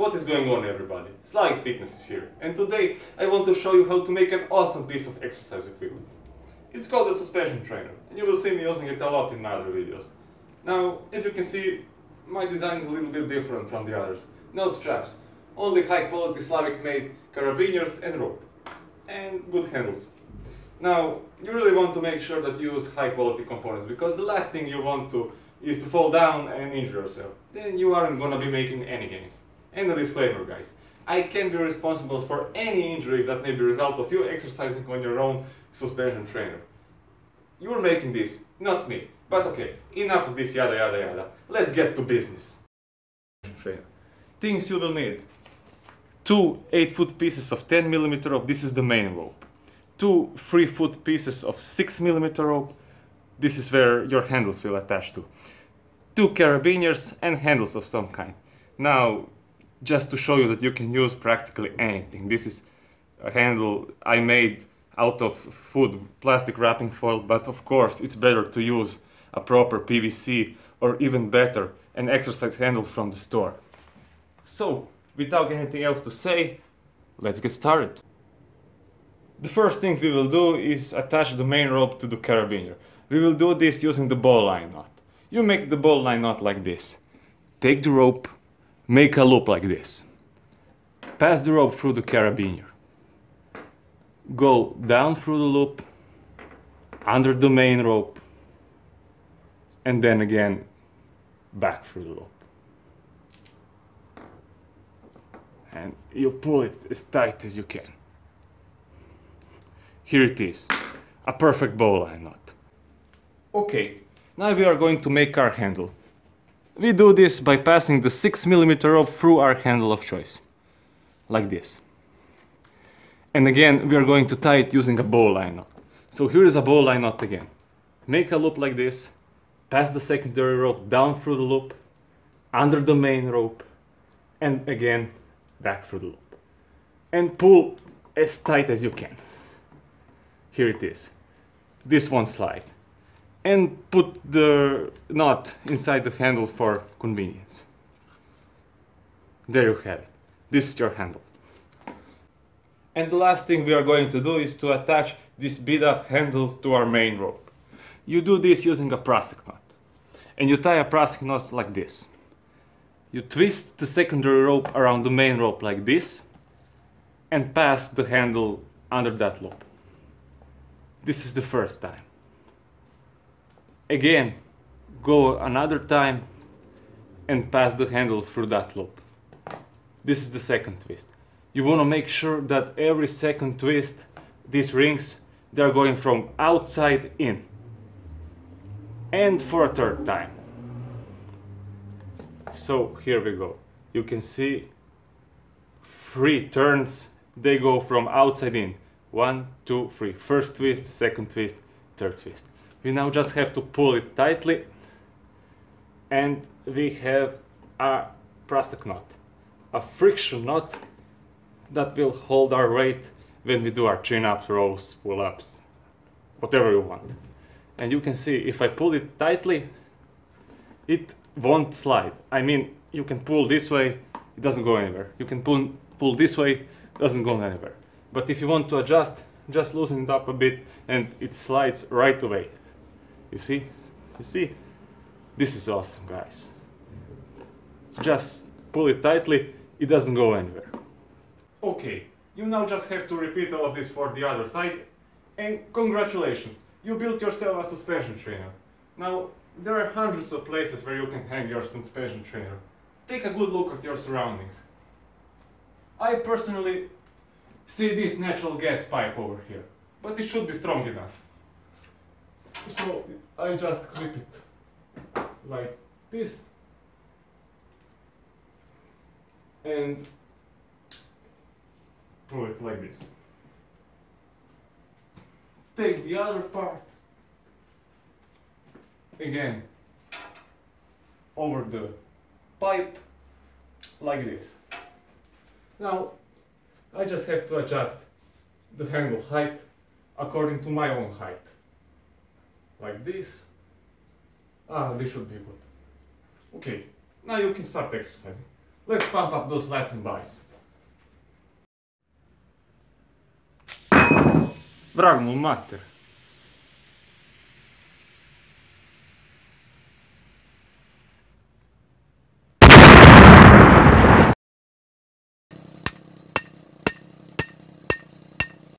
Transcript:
What is going on everybody? Slavic Fitness is here and today I want to show you how to make an awesome piece of exercise equipment. It's called a suspension trainer and you will see me using it a lot in my other videos. Now, as you can see, my design is a little bit different from the others. No straps, only high quality Slavic made carabiners and rope. And good handles. Now, you really want to make sure that you use high quality components because the last thing you want to is to fall down and injure yourself. Then you aren't gonna be making any gains. And a disclaimer guys, I can't be responsible for any injuries that may be result of you exercising on your own suspension trainer. You're making this, not me. But okay, enough of this yada yada yada. Let's get to business. Trainer. Things you will need. Two 8 foot pieces of 10 mm rope, this is the main rope. Two 3 foot pieces of 6 mm rope, this is where your handles will attach to. Two carabiners and handles of some kind. Now, just to show you that you can use practically anything. This is a handle I made out of food plastic wrapping foil, but of course it's better to use a proper PVC or even better, an exercise handle from the store. So, without anything else to say, let's get started. The first thing we will do is attach the main rope to the carabiner. We will do this using the bowline knot. You make the bowline knot like this. Take the rope, make a loop like this. Pass the rope through the carabiner. Go down through the loop, under the main rope, and then again back through the loop. And you pull it as tight as you can. Here it is, a perfect bowline knot. Okay, now we are going to make our handle. We do this by passing the 6mm rope through our handle of choice, like this. And again, we are going to tie it using a bowline knot. So here is a bowline knot again. Make a loop like this, pass the secondary rope down through the loop, under the main rope, and again back through the loop. And pull as tight as you can. Here it is. This one slide and put the knot inside the handle for convenience. There you have it. This is your handle. And the last thing we are going to do is to attach this beat up handle to our main rope. You do this using a prusik knot. And you tie a prusik knot like this. You twist the secondary rope around the main rope like this and pass the handle under that loop. This is the first time. Again, go another time and pass the handle through that loop. This is the second twist. You want to make sure that every second twist, these rings, they are going from outside in. And for a third time. So here we go. You can see three turns, they go from outside in. One, two, three. First twist, second twist, third twist we now just have to pull it tightly and we have a plastic knot, a friction knot that will hold our weight when we do our chin-ups, rows, pull-ups, whatever you want. And you can see if I pull it tightly, it won't slide. I mean, you can pull this way, it doesn't go anywhere. You can pull, pull this way, it doesn't go anywhere. But if you want to adjust, just loosen it up a bit and it slides right away. You see? You see? This is awesome, guys. Just pull it tightly, it doesn't go anywhere. Okay, you now just have to repeat all of this for the other side. And congratulations, you built yourself a suspension trainer. Now, there are hundreds of places where you can hang your suspension trainer. Take a good look at your surroundings. I personally see this natural gas pipe over here, but it should be strong enough. So I just clip it like this and pull it like this. Take the other part again over the pipe like this. Now I just have to adjust the handle height according to my own height like this. Ah, this should be good. Okay, now you can start exercising. Let's pump up those lats and biceps. Dragul mater.